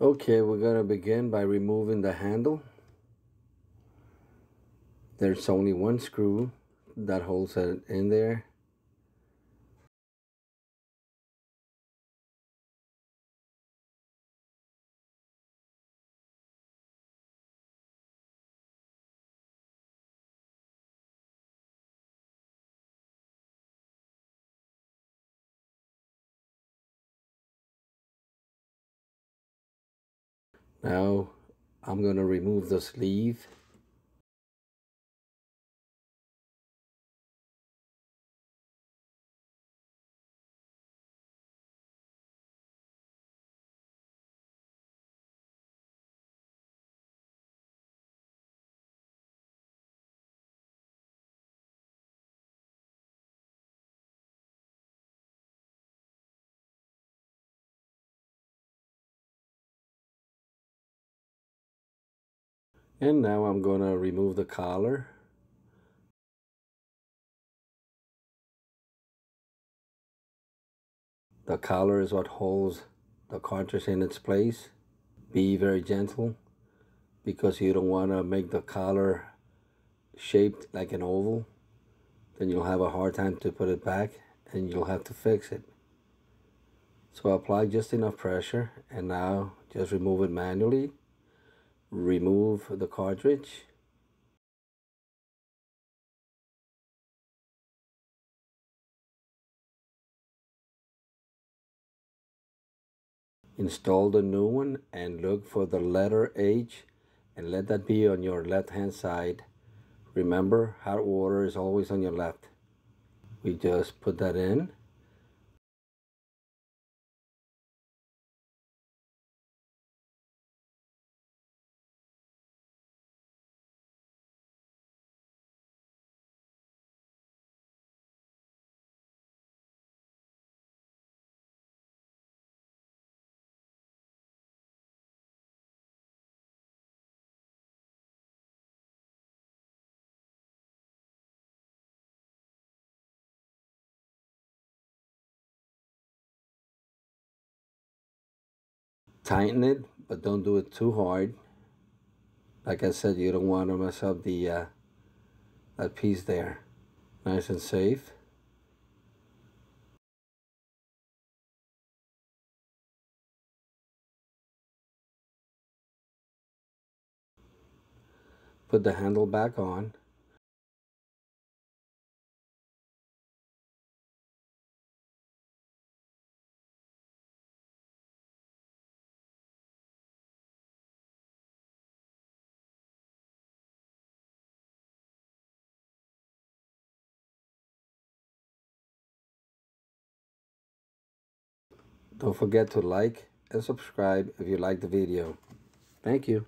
Okay, we're going to begin by removing the handle. There's only one screw that holds it in there. Now I'm going to remove the sleeve. And now I'm going to remove the collar. The collar is what holds the cartridge in its place. Be very gentle because you don't want to make the collar shaped like an oval. Then you'll have a hard time to put it back and you'll have to fix it. So apply just enough pressure and now just remove it manually remove the cartridge. Install the new one and look for the letter H and let that be on your left hand side. Remember hot water is always on your left. We just put that in tighten it but don't do it too hard. Like I said you don't want to mess up the uh, that piece there. Nice and safe. Put the handle back on Don't forget to like and subscribe if you like the video. Thank you.